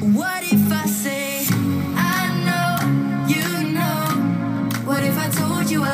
What if I told you